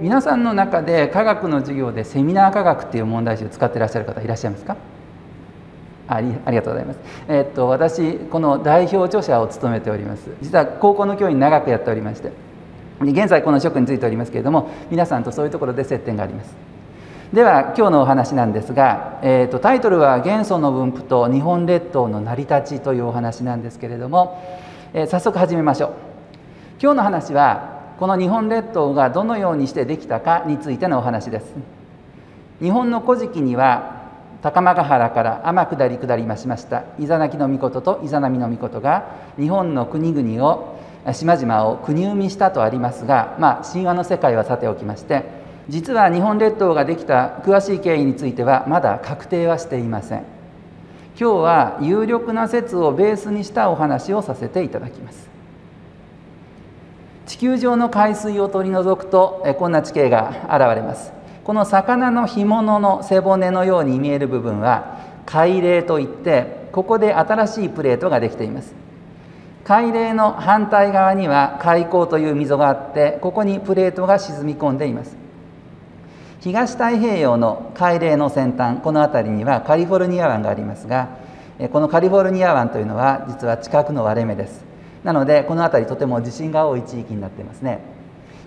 皆さんの中で科学の授業でセミナー科学っていう問題集を使ってらっしゃる方いらっしゃいますか？ありありがとうございます、えー、っと私この代表著者を務めております。実は高校の教員長くやっておりまして。現在この職に就いておりますけれども皆さんとそういうところで接点があります。では今日のお話なんですが、えーと、タイトルは「元素の分布と日本列島の成り立ち」というお話なんですけれども、えー、早速始めましょう。今日の話はこの日本列島がどのようにしてできたかについてのお話です。日本の古事記には高間ヶ原から天下り下りましましたイザナキの御事とイザナミの御事が日本の国々を島々を国生みしたとありますが、まあ、神話の世界はさておきまして実は日本列島ができた詳しい経緯についてはまだ確定はしていません。今日は有力な説をベースにしたお話をさせていただきます。地球上の海水を取り除くとこんな地形が現れます。この魚の干物の背骨のように見える部分は海嶺といってここで新しいプレートができています。海嶺の反対側には海溝という溝があってここにプレートが沈み込んでいます。東太平洋の海嶺の先端この辺りにはカリフォルニア湾がありますがこのカリフォルニア湾というのは実は近くの割れ目です。なのでこの辺りとても地震が多い地域になっていますね。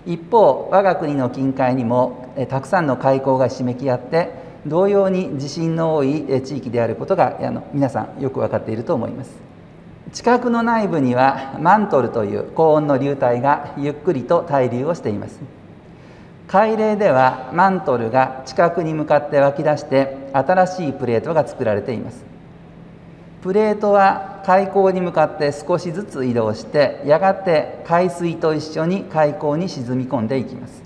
一方我が国の近海にもたくさんの海溝がひしめき合って同様に地震の多い地域であることがあの皆さんよく分かっていると思います。近くの内部にはマントルという高温の流体がゆっくりと対流をしています。海嶺ではマントルが近くに向かって湧き出して新しいプレートが作られています。プレートは海溝に向かって少しずつ移動してやがて海水と一緒に海溝に沈み込んでいきます。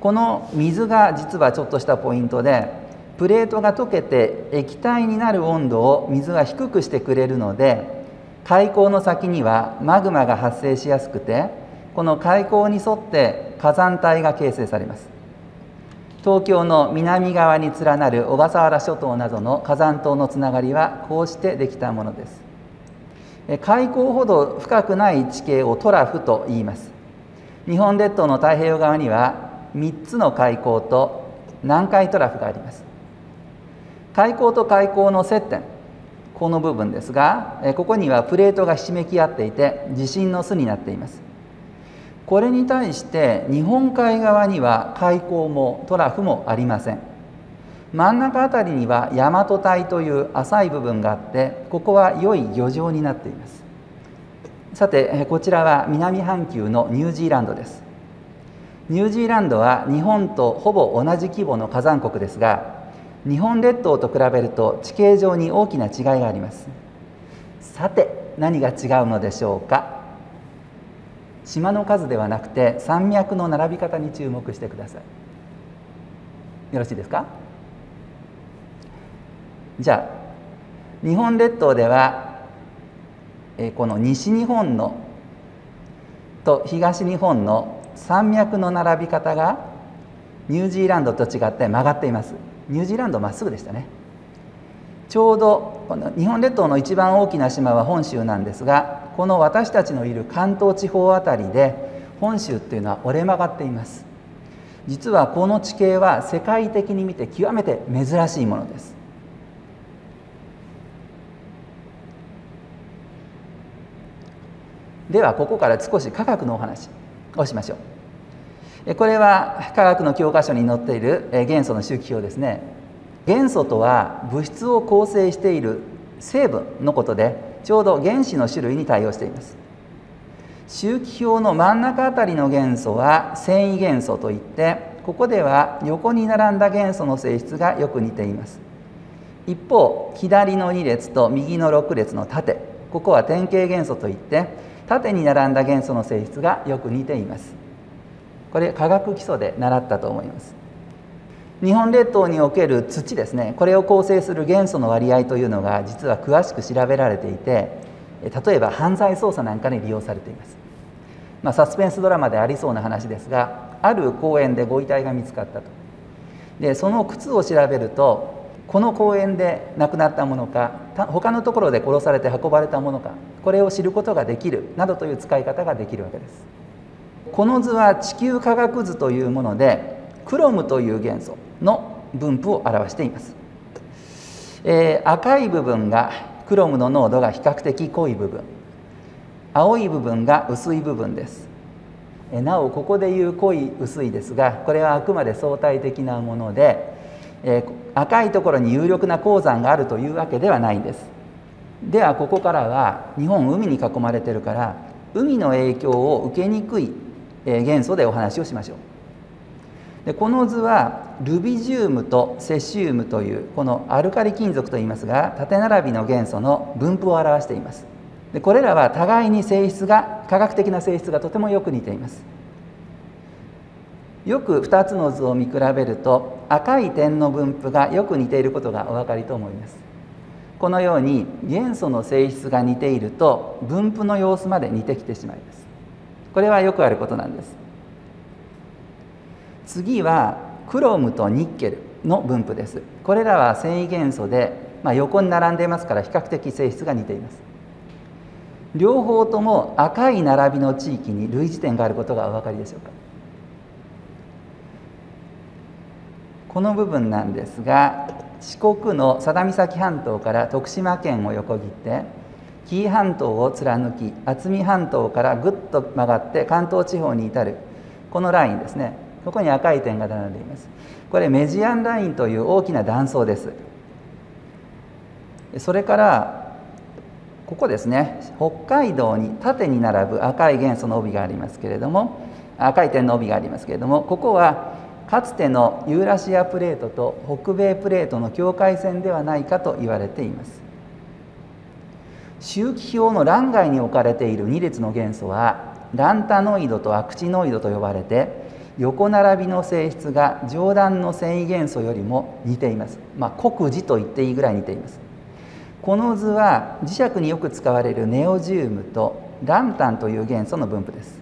この水が実はちょっとしたポイントでプレートが溶けて液体になる温度を水が低くしてくれるので海溝の先にはマグマが発生しやすくてこの海溝に沿って火山帯が形成されます。東京の南側に連なる小笠原諸島などの火山島のつながりはこうしてできたものです。海溝ほど深くない地形をトラフと言います。日本列島の太平洋側には3つの海溝と南海トラフがあります。海溝と海溝の接点この部分ですがここにはプレートがひしめき合っていて地震の巣になっています。これに対して日本海側には海溝もトラフもありません。真ん中辺りには大和帯という浅い部分があってここは良い漁場になっています。さてこちらは南半球のニュージーランドです。ニュージーランドは日本とほぼ同じ規模の火山国ですが日本列島と比べると地形上に大きな違いがあります。さて何が違うのでしょうか？島の数ではなくて山脈の並び方に注目してください。よろしいですか？じゃあ日本列島ではえこの西日本のと東日本の山脈の並び方がニュージーランドと違って曲がっています。ニュージーランドまっすぐでしたね。ちょうどこの日本列島の一番大きな島は本州なんですがこの私たちのいる関東地方あたりで本州っていうのは折れ曲がっています。実はこの地形は世界的に見て極めて珍しいものです。ではここから少し科学のお話をしましょう。これは科学の教科書に載っている元素の周期表ですね。元素とは物質を構成している成分のことでちょうど原子の種類に対応しています。周期表の真ん中あたりの元素は繊維元素といってここでは横に並んだ元素の性質がよく似ています。一方左の2列と右の6列の縦ここは典型元素といって縦に並んだ元素の性質がよく似ています。これ化学基礎で習ったと思います。日本列島における土ですねこれを構成する元素の割合というのが実は詳しく調べられていて例えば犯罪捜査なんかに利用されています、まあ、サスペンスドラマでありそうな話ですがある公園でご遺体が見つかったと。でその靴を調べるとこの公園で亡くなったものか他のところで殺されて運ばれたものかこれを知ることができるなどという使い方ができるわけです。この図は地球科学図というものでクロムという元素の分布を表しています、えー、赤い部分がクロムの濃度が比較的濃い部分。青い部分が薄い部分です。えなおここでいう濃い薄いですがこれはあくまで相対的なもので、えー、赤いところに有力な鉱山があるというわけではないんです。ではここからは日本海に囲まれてるから海の影響を受けにくい元素でお話をしましょう。でこの図はルビジウムとセシウムというこのアルカリ金属といいますが縦並びの元素の分布を表しています。でこれらは互いに性質が科学的な性質がとてもよく似ています。よく2つの図を見比べると赤い点の分布がよく似ていることがお分かりと思います。このように元素の性質が似ていると分布の様子まで似てきてしまいます。これはよくあることなんです。次はクロムとニッケルの分布です。これらは繊維元素で、まあ、横に並んでいますから比較的性質が似ています。両方とも赤い並びの地域に類似点があることがお分かりでしょうか。この部分なんですが四国の佐田岬半島から徳島県を横切って紀伊半島を貫き渥美半島からぐっと曲がって関東地方に至るこのラインですね。ここに赤い点が並んでいます。これメジアンラインという大きな断層です。それからここですね。北海道に縦に並ぶ赤い元素の帯がありますけれども赤い点の帯がありますけれどもここはかつてのユーラシアプレートと北米プレートの境界線ではないかと言われています。周期表の欄外に置かれている2列の元素はランタノイドとアクチノイドと呼ばれて横並びの性質が上段の繊維元素よりも似ています。まあ黒磁と言っていいぐらい似ています。この図は磁石によく使われるネオジウムとランタンという元素の分布です。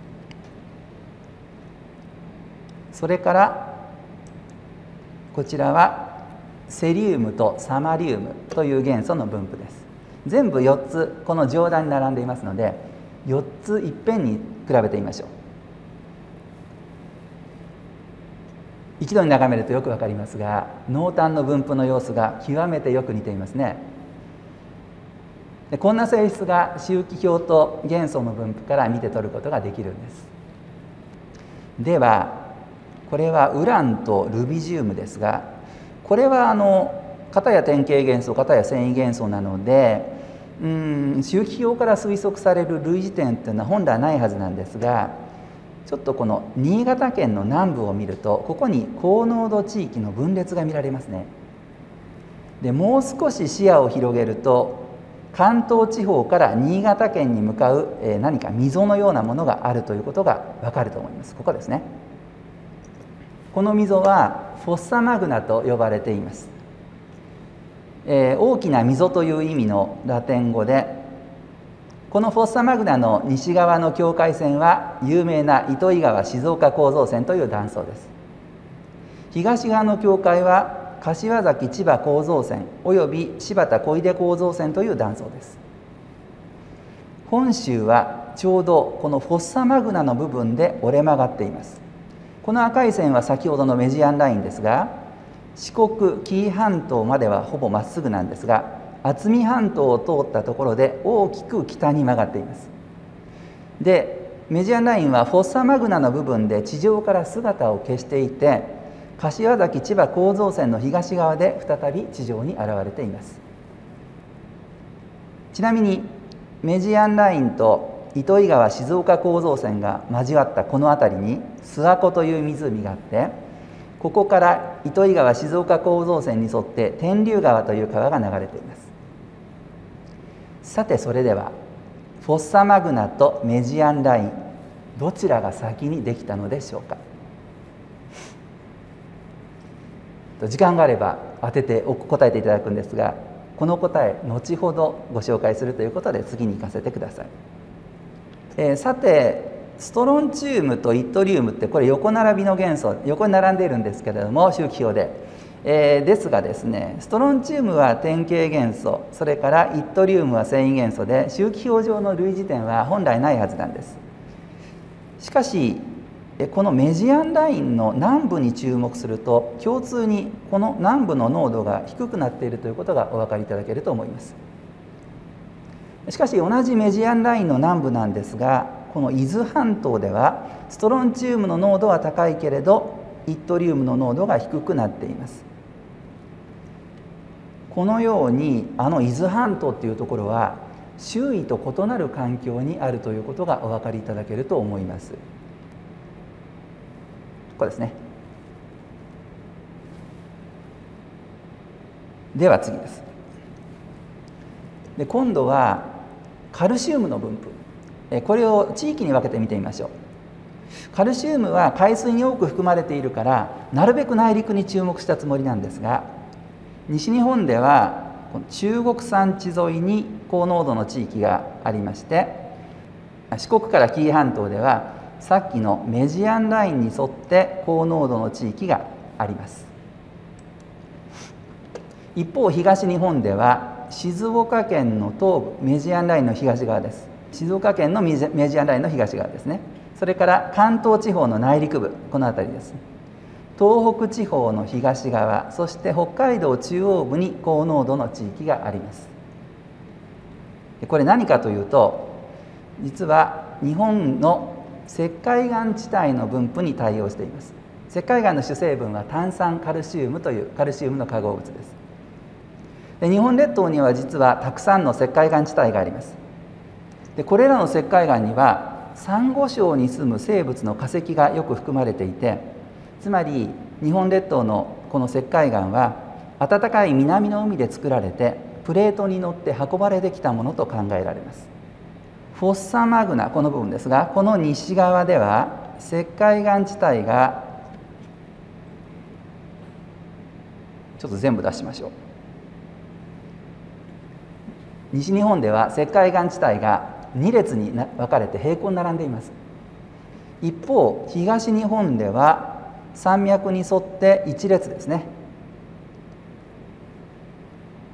それからこちらはセリウムとサマリウムという元素の分布です。全部4つこの上段に並んでいますので4ついっぺんに比べてみましょう。一度に眺めるとよくわかりますが濃淡の分布の様子が極めてよく似ていますね。こんな性質が周期表と元素の分布から見て取ることができるんです。ではこれはウランとルビジウムですがこれはあの型や典型元素型や繊維元素なのでうん周期表から推測される類似点というのは本来ないはずなんですがちょっとこの新潟県の南部を見るとここに高濃度地域の分裂が見られますね。でもう少し視野を広げると関東地方から新潟県に向かう、え何か溝のようなものがあるということがわかると思います。ここですね。この溝はフォッサマグナと呼ばれています、えー、大きな溝という意味のラテン語でこのフォッサマグナの西側の境界線は有名な糸魚川静岡構造線という断層です。東側の境界は柏崎千葉構造線および柴田小出構造線という断層です。本州はちょうどこのフォッサマグナの部分で折れ曲がっています。この赤い線は先ほどのメジアンラインですが四国紀伊半島まではほぼまっすぐなんですが渥美半島を通ったところで大きく北に曲がっています。でメジアンラインはフォッサマグナの部分で地上から姿を消していて柏崎千葉構造線の東側で再び地上に現れています。ちなみにメジアンラインと糸魚川静岡構造線が交わったこの辺りに諏訪湖という湖があってここから糸魚川静岡構造線に沿って天竜川という川が流れています。さてそれではフォッサマグナとメジアンラインどちらが先にできたのでしょうか？時間があれば当てて答えていただくんですがこの答え後ほどご紹介するということで次に行かせてください。えー、さてストロンチウムとイットリウムってこれ横並びの元素横に並んでいるんですけれども周期表で、えー、ですがですねストロンチウムは典型元素それからイットリウムは繊維元素で周期表上の類似点は本来ないはずなんです。しかしこのメジアンラインの南部に注目すると共通にこの南部の濃度が低くなっているということがお分かりいただけると思います。しかし同じメジアンラインの南部なんですがこの伊豆半島ではストロンチウムの濃度は高いけれどイットリウムの濃度が低くなっています。このようにあの伊豆半島っていうところは周囲と異なる環境にあるということがお分かりいただけると思います。ここですね。では次です。で今度はカルシウムの分布。これを地域に分けて見てみましょう。カルシウムは海水に多く含まれているからなるべく内陸に注目したつもりなんですが西日本では中国山地沿いに高濃度の地域がありまして四国から紀伊半島ではさっきのメジアンラインに沿って高濃度の地域があります。一方東日本では静岡県の東部メジアンラインの東側です。静岡県のメジアンラインの東側ですね。それから関東地方の内陸部この辺りです。東北地方の東側そして北海道中央部に高濃度の地域があります。これ何かというと実は日本の石灰岩地帯の分布に対応しています。石灰岩の主成分は炭酸カルシウムというカルシウムの化合物です。で日本列島には実はたくさんの石灰岩地帯があります。でこれらの石灰岩にはサンゴ礁に住む生物の化石がよく含まれていてつまり日本列島のこの石灰岩は暖かい南の海で作られてプレートに乗って運ばれてきたものと考えられます。フォッサマグナこの部分ですがこの西側では石灰岩地帯がちょっと全部出しましょう。西日本では石灰岩地帯が2列に分かれて平行に並んでいます。一方東日本では山脈に沿って1列ですね。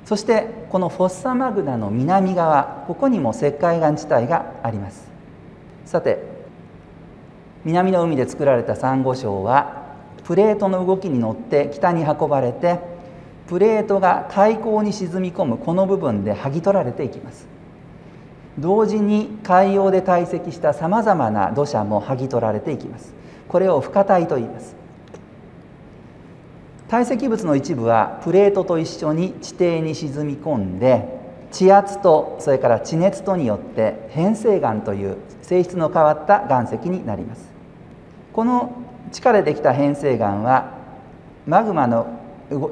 そしてこのフォッサマグナの南側ここにも石灰岩地帯があります。さて南の海で作られたサンゴ礁はプレートの動きに乗って北に運ばれてプレートが海溝に沈み込むこの部分で剥ぎ取られていきます。同時に海洋で堆積したさまざまな土砂も剥ぎ取られていきます。これを深体と言います。堆積物の一部はプレートと一緒に地底に沈み込んで地圧とそれから地熱とによって変成岩という性質の変わった岩石になります。この地下でできた変成岩はマグマの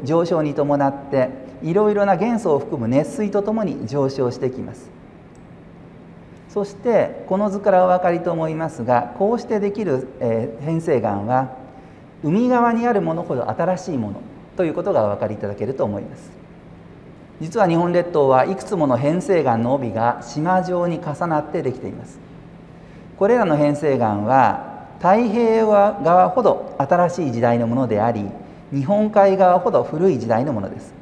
上昇に伴っていろいろな元素を含む熱水とともに上昇してきます。そしてこの図からお分かりと思いますがこうしてできる、変成岩は海側にあるものほど新しいものということがお分かりいただけると思います。実は日本列島はいくつもの変成岩の帯が島状に重なってできています。これらの変成岩は太平洋側ほど新しい時代のものであり日本海側ほど古い時代のものです。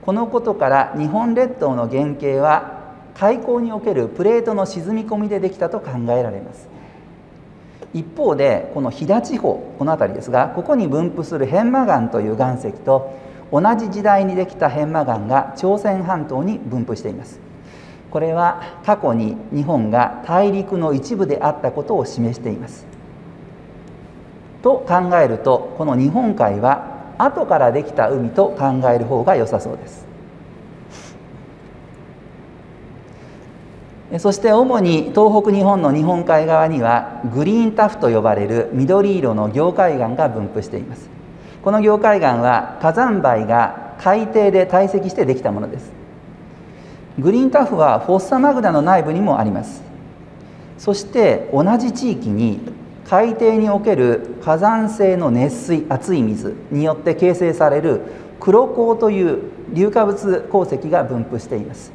このことから日本列島の原型は海溝におけるプレートの沈み込みでできたと考えられます。一方でこの飛騨地方この辺りですがここに分布する片麻岩という岩石と同じ時代にできた片麻岩が朝鮮半島に分布しています。これは過去に日本が大陸の一部であったことを示しています。と考えるとこの日本海は後からできた海と考える方が良さそうです。そして主に東北日本の日本海側にはグリーンタフと呼ばれる緑色の凝灰岩が分布しています。この凝灰岩は火山灰が海底で堆積してできたものです。グリーンタフはフォッサマグナの内部にもあります。そして同じ地域に海底における火山性の熱水熱い水によって形成される黒鉱という硫化物鉱石が分布しています。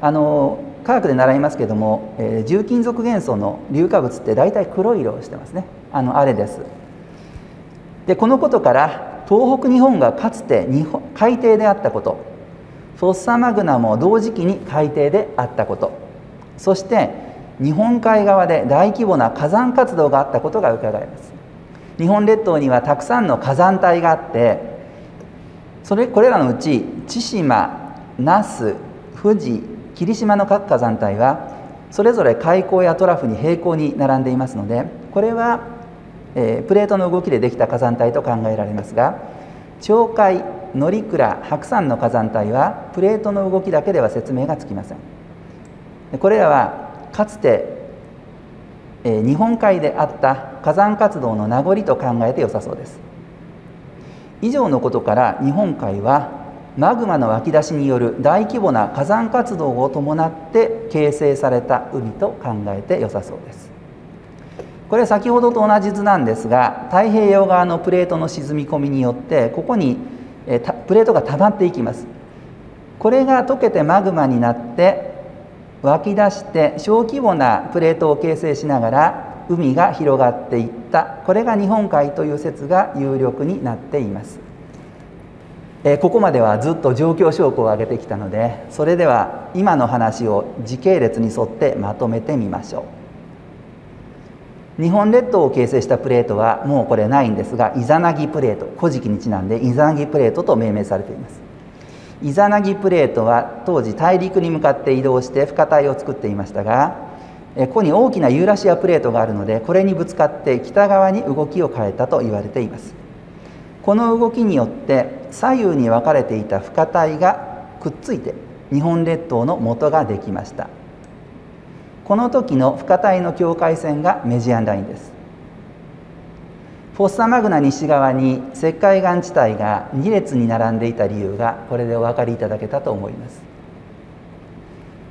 あの科学で習いますけれども、えー、重金属元素の硫化物って大体黒い色をしてますね。あのあれです。でこのことから東北日本がかつて日本海底であったことフォッサマグナも同時期に海底であったことそして日本海側で大規模な火山活動があったことが伺えます。日本列島にはたくさんの火山帯があってそれこれらのうち千島那須富士霧島の各火山帯はそれぞれ海溝やトラフに平行に並んでいますのでこれは、えー、プレートの動きでできた火山帯と考えられますが鳥海乗鞍白山の火山帯はプレートの動きだけでは説明がつきません。これらはかつて、えー、日本海であった火山活動の名残と考えてよさそうです。以上のことから日本海はマグマの湧き出しによる大規模な火山活動を伴って形成された海と考えてよさそうです。これ先ほどと同じ図なんですが太平洋側のプレートの沈み込みによってここにプレートが溜まっていきます。これが溶けてマグマになって湧き出して小規模なプレートを形成しながら海が広がっていった。これが日本海という説が有力になっています。えここまではずっと状況証拠を挙げてきたのでそれでは今の話を時系列に沿ってまとめてみましょう。日本列島を形成したプレートはもうこれないんですがイザナギプレート古事記にちなんでイザナギプレートと命名されています。イザナギプレートは当時大陸に向かって移動して深帯を作っていましたがここに大きなユーラシアプレートがあるのでこれにぶつかって北側に動きを変えたと言われています。この動きによって左右に分かれていた深帯がくっついて日本列島の元ができました。この時の深帯の境界線がメジアンラインです。フォッサマグナ西側に石灰岩地帯が2列に並んでいた理由がこれでお分かりいただけたと思います。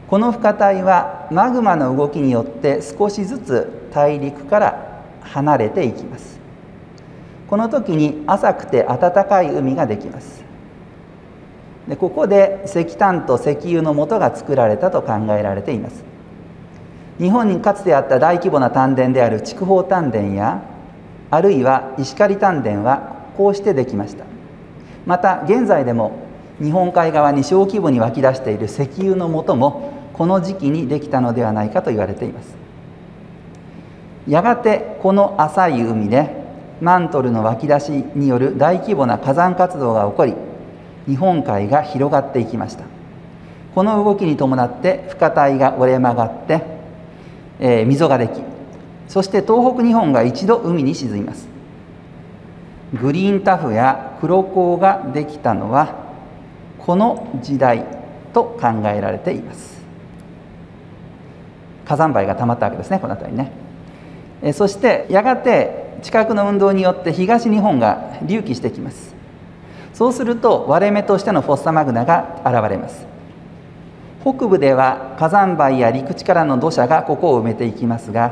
この深帯はマグマの動きによって少しずつ大陸から離れていきます。この時に浅くて暖かい海ができます。でここで石炭と石油の元が作られたと考えられています。日本にかつてあった大規模な炭田である筑豊炭田やあるいは石狩炭田はこうしてできました。また現在でも日本海側に小規模に湧き出している石油の元もこの時期にできたのではないかと言われています。やがてこの浅い海でマントルの湧き出しによる大規模な火山活動が起こり日本海が広がっていきました。この動きに伴って深帯が折れ曲がって、えー、溝ができそして東北日本が一度海に沈みます。グリーンタフや黒鉱ができたのはこの時代と考えられています。火山灰が溜まったわけですねこの辺りね。えそしてやがて地殻の運動によって東日本が隆起してきます。そうすると割れ目としてのフォッサマグナが現れます。北部では火山灰や陸地からの土砂がここを埋めていきますが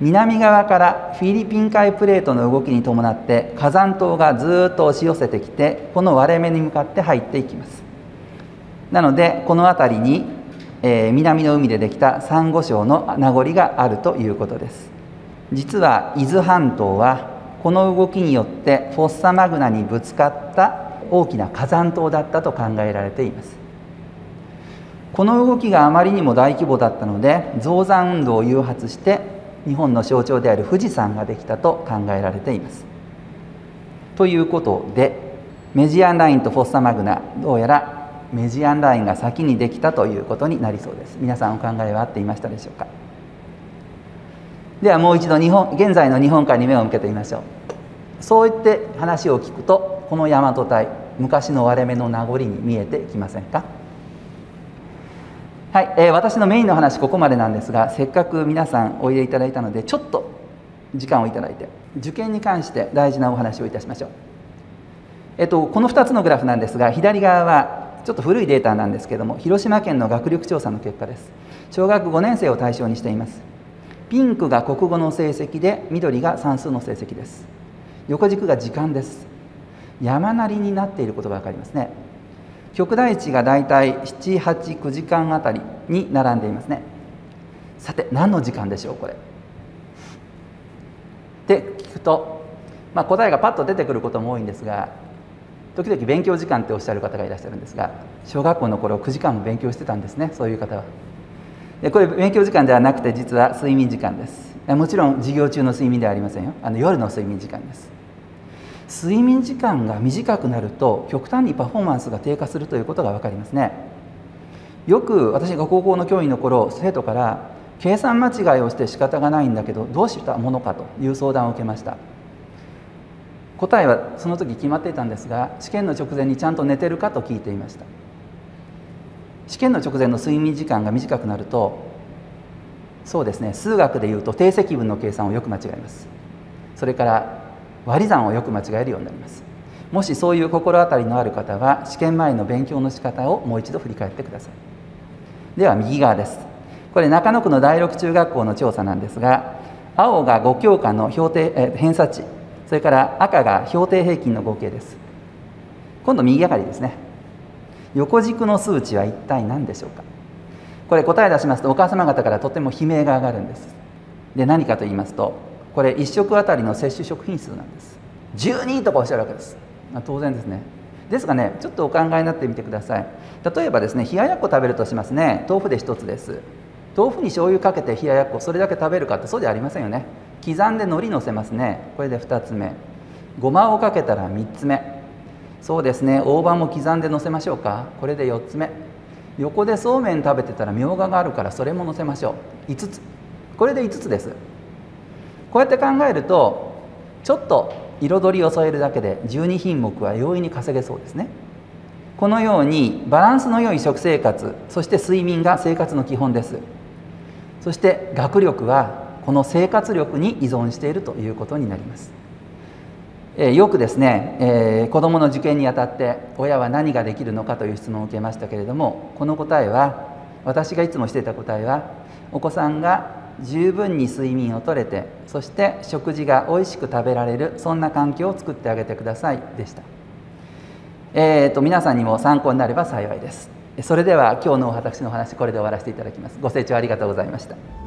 南側からフィリピン海プレートの動きに伴って火山島がずっと押し寄せてきてこの割れ目に向かって入っていきます。なのでこの辺りに、えー、南の海でできたサンゴ礁の名残があるということです。実は伊豆半島はこの動きによってフォッサマグナにぶつかった大きな火山島だったと考えられています。この動きがあまりにも大規模だったので増山運動を誘発して日本の象徴である富士山ができたと考えられています。ということでメジアンラインとフォッサマグナどうやらメジアンラインが先にできたということになりそうです。皆さんお考えは合っていましたでしょうか？ではもう一度日本現在の日本海に目を向けてみましょう。そう言って話を聞くとこの大和隊昔の割れ目の名残に見えてきませんか？はい、えー、私のメインの話ここまでなんですがせっかく皆さんおいでいただいたのでちょっと時間をいただいて受験に関して大事なお話をいたしましょう。えっとこの2つのグラフなんですが左側はちょっと古いデータなんですけども広島県の学力調査の結果です。小学5年生を対象にしています。ピンクが国語の成績で緑が算数の成績です。横軸が時間です。山なりになっていることが分かりますね。極大値がだいたい789時間あたりに並んでいますね。さて何の時間でしょうこれ？って聞くと、まあ、答えがパッと出てくることも多いんですが時々勉強時間っておっしゃる方がいらっしゃるんですが小学校の頃9時間も勉強してたんですねそういう方は。これ勉強時間ではなくて実は睡眠時間です。もちろん授業中の睡眠ではありませんよ。あの夜の睡眠時間です。睡眠時間が短くなると極端にパフォーマンスが低下するということが分かりますね。よく私が高校の教員の頃生徒から計算間違いをして仕方がないんだけどどうしたものかという相談を受けました。答えはその時決まっていたんですが試験の直前にちゃんと寝てるかと聞いていました。試験の直前の睡眠時間が短くなるとそうですね数学でいうと定積分の計算をよく間違えます。それから割り算をよく間違えるようになります。もしそういう心当たりのある方は試験前の勉強の仕方をもう一度振り返ってください。では右側です。これ中野区の第六中学校の調査なんですが青が5教科の標定え偏差値それから赤が標定平均の合計です。今度右上がりですね。横軸の数値は一体何でしょうか？これ答え出しますとお母様方からとても悲鳴が上がるんです。で何かと言いますとこれ1食あたりの摂取食品数なんです。12とかおっしゃるわけです、まあ、当然ですね。ですがねちょっとお考えになってみてください。例えばですね冷ややっこ食べるとしますね。豆腐で1つです。豆腐に醤油かけて冷ややっこそれだけ食べるかってそうじゃありませんよね。刻んで海苔のせますね。これで2つ目。ごまをかけたら3つ目。そうですね。大葉も刻んでのせましょうか。これで4つ目。横でそうめん食べてたらみょうががあるからそれものせましょう。5つ。これで5つです。こうやって考えるとちょっと彩りを添えるだけで12品目は容易に稼げそうですね。このようにバランスの良い食生活そして睡眠が生活の基本です。そして学力はこの生活力に依存しているということになります。えよくですね、えー、子どもの受験にあたって親は何ができるのかという質問を受けましたけれどもこの答えは私がいつもしていた答えはお子さんが十分に睡眠をとれてそして食事がおいしく食べられるそんな環境を作ってあげてくださいでした、えーと、皆さんにも参考になれば幸いです。それでは今日の私のお話これで終わらせていただきます。ご清聴ありがとうございました。